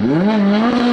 Mm-hmm.